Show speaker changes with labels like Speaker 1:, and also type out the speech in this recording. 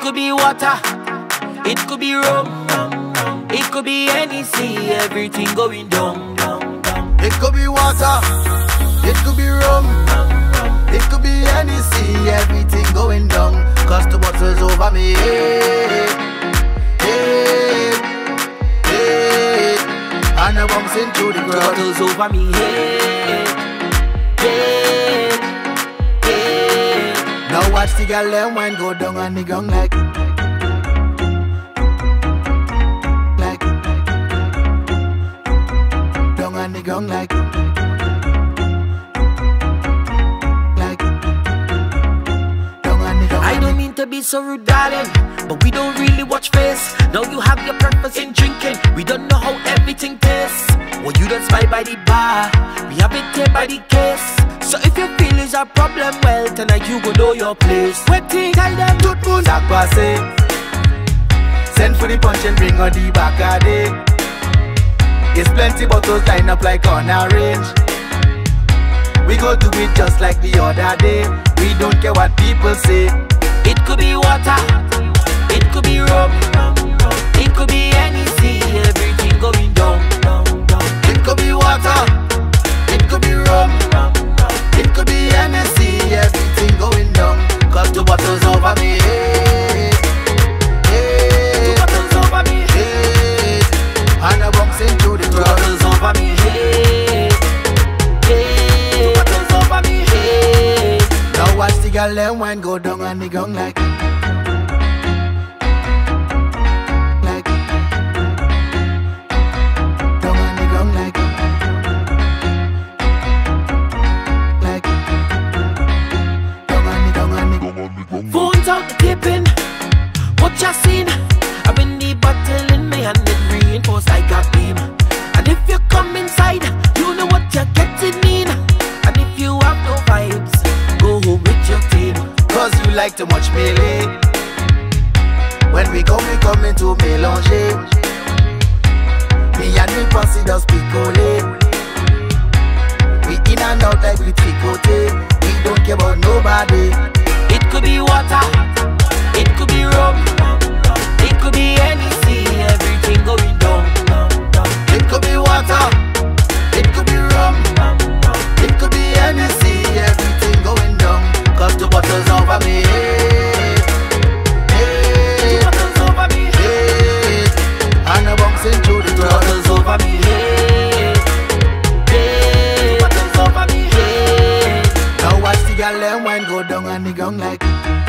Speaker 1: could be water, it could be rum, it could be Hennessy, everything going down, down, down.
Speaker 2: It could be water, it could be rum, it could be Hennessy, everything going down. Cause the bottle's over me. Hey, hey, hey. And I'm bouncing through the ground.
Speaker 1: Bottles over me head, head, head.
Speaker 2: Now watch the girl them wine go down on the ground like Like Down on the ground like Like Down on the ground
Speaker 1: I don't mean to be so rude, darling, but we don't really watch face. Now you have your preference in drinking. We don't know how everything tastes. Well, you don't spy by the bar. We have it here by the case. So if your feelings are problem, well, tonight you go know your place. Waiting, tell them
Speaker 2: Tout sak pase Send for the punch and bring on the back a day. It's plenty bottles line up like on a range. We go do it just like the other day. We don't care what people say.
Speaker 1: It could be water, it could be rum,
Speaker 2: girl them wine go down on the ground like Like Down on the ground like Like Down on the, down on the
Speaker 1: Phones out the taping. What you seen? I've been the bottle in my hand, it reinforced like a beam.
Speaker 2: Like too much melee When we come, we come into mélanger Me and me posse just picole We in and out like we tricote We don't care about nobody.
Speaker 1: It could be water, down
Speaker 2: on the gong like.